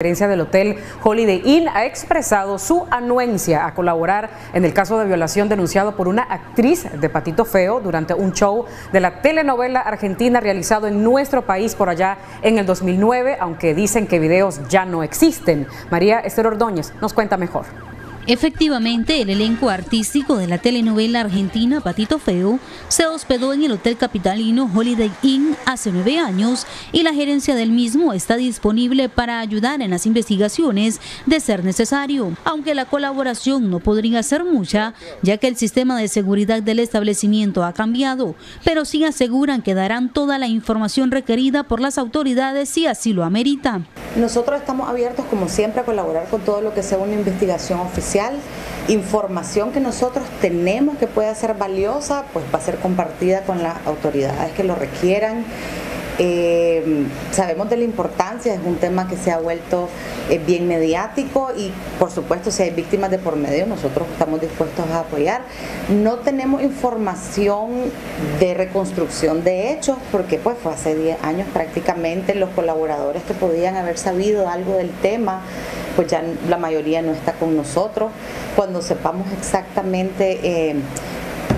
Gerencia del hotel Holiday Inn ha expresado su anuencia a colaborar en el caso de violación denunciado por una actriz de Patito Feo durante un show de la telenovela argentina realizado en nuestro país por allá en el 2009, aunque dicen que videos ya no existen. María Esther Ordóñez nos cuenta mejor. Efectivamente, el elenco artístico de la telenovela argentina Patito Feo se hospedó en el Hotel Capitalino Holiday Inn hace nueve años y la gerencia del mismo está disponible para ayudar en las investigaciones de ser necesario, aunque la colaboración no podría ser mucha, ya que el sistema de seguridad del establecimiento ha cambiado, pero sí aseguran que darán toda la información requerida por las autoridades si así lo amerita. Nosotros estamos abiertos como siempre a colaborar con todo lo que sea una investigación oficial información que nosotros tenemos que pueda ser valiosa, pues va a ser compartida con las autoridades que lo requieran. Eh, sabemos de la importancia, es un tema que se ha vuelto eh, bien mediático y por supuesto si hay víctimas de por medio nosotros estamos dispuestos a apoyar. No tenemos información de reconstrucción de hechos porque pues fue hace 10 años prácticamente los colaboradores que podían haber sabido algo del tema pues ya la mayoría no está con nosotros. Cuando sepamos exactamente eh,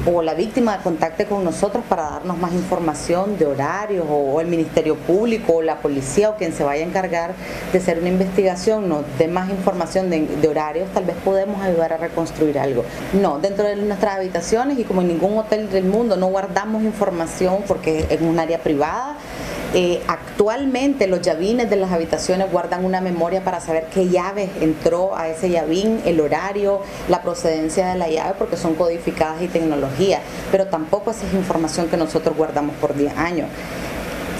o la víctima contacte con nosotros para darnos más información de horarios o, el Ministerio Público o la policía o quien se vaya a encargar de hacer una investigación nos dé más información de, horarios, tal vez podemos ayudar a reconstruir algo. No, dentro de nuestras habitaciones y como en ningún hotel del mundo no guardamos información porque es un área privada eh, actualmente los llavines de las habitaciones guardan una memoria para saber qué llave entró a ese llavín, el horario, la procedencia de la llave, porque son codificadas y tecnología, pero tampoco esa es información que nosotros guardamos por 10 años.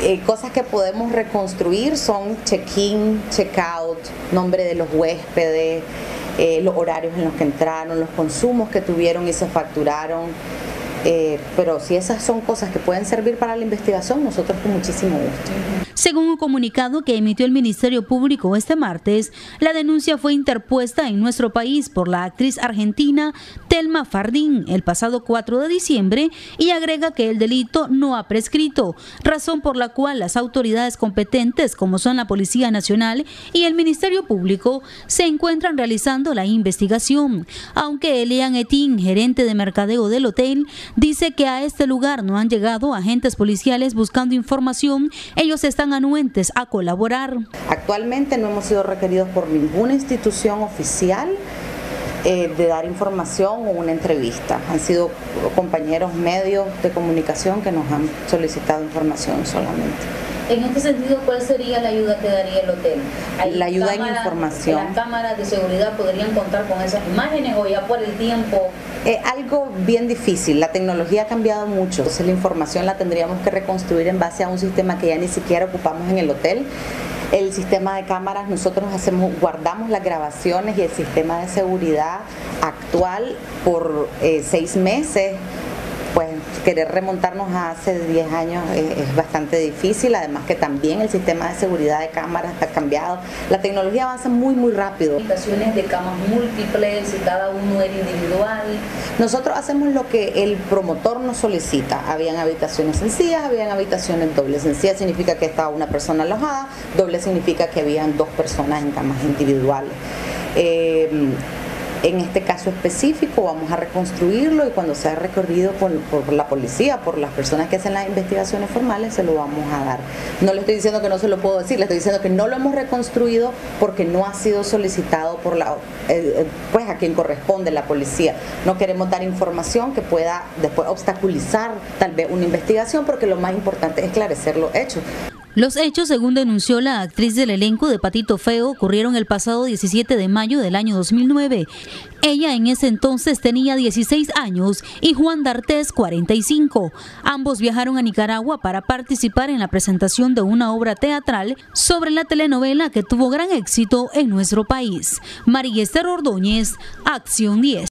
Eh, cosas que podemos reconstruir son check-in, check-out, nombre de los huéspedes, eh, los horarios en los que entraron, los consumos que tuvieron y se facturaron. Eh, pero si esas son cosas que pueden servir para la investigación, nosotros con muchísimo gusto. Según un comunicado que emitió el Ministerio Público este martes, la denuncia fue interpuesta en nuestro país por la actriz argentina Telma Fardín el pasado 4 de diciembre y agrega que el delito no ha prescrito, razón por la cual las autoridades competentes como son la Policía Nacional y el Ministerio Público se encuentran realizando la investigación, aunque Elian Etín, gerente de mercadeo del hotel, dice que a este lugar no han llegado agentes policiales buscando información, ellos están anuentes a colaborar. Actualmente no hemos sido requeridos por ninguna institución oficial eh, de dar información o una entrevista. Han sido compañeros medios de comunicación que nos han solicitado información solamente. En este sentido, ¿cuál sería la ayuda que daría el hotel? la ayuda en información. ¿Las cámaras de seguridad podrían contar con esas imágenes o ya por el tiempo? Es algo bien difícil, la tecnología ha cambiado mucho, entonces la información la tendríamos que reconstruir en base a un sistema que ya ni siquiera ocupamos en el hotel. El sistema de cámaras, nosotros hacemos, guardamos las grabaciones y el sistema de seguridad actual por eh, seis meses querer remontarnos a hace 10 años es, bastante difícil, además que también el sistema de seguridad de cámaras ha cambiado. La tecnología avanza muy, muy rápido. Habitaciones de camas múltiples y cada uno era individual. Nosotros hacemos lo que el promotor nos solicita. Habían habitaciones sencillas, habían habitaciones dobles. Sencilla significa que estaba una persona alojada, doble significa que habían dos personas en camas individuales. Eh, en este caso específico vamos a reconstruirlo y cuando sea recorrido por, la policía, por las personas que hacen las investigaciones formales, se lo vamos a dar. No le estoy diciendo que no se lo puedo decir, le estoy diciendo que no lo hemos reconstruido porque no ha sido solicitado por la, eh, eh, pues a quien corresponde la policía. No queremos dar información que pueda después obstaculizar tal vez una investigación porque lo más importante es esclarecer los hechos. Los hechos, según denunció la actriz del elenco de Patito Feo, ocurrieron el pasado 17 de mayo del año 2009. Ella en ese entonces tenía 16 años y Juan D'Artés 45. Ambos viajaron a Nicaragua para participar en la presentación de una obra teatral sobre la telenovela que tuvo gran éxito en nuestro país. María Esther Ordóñez, Acción 10.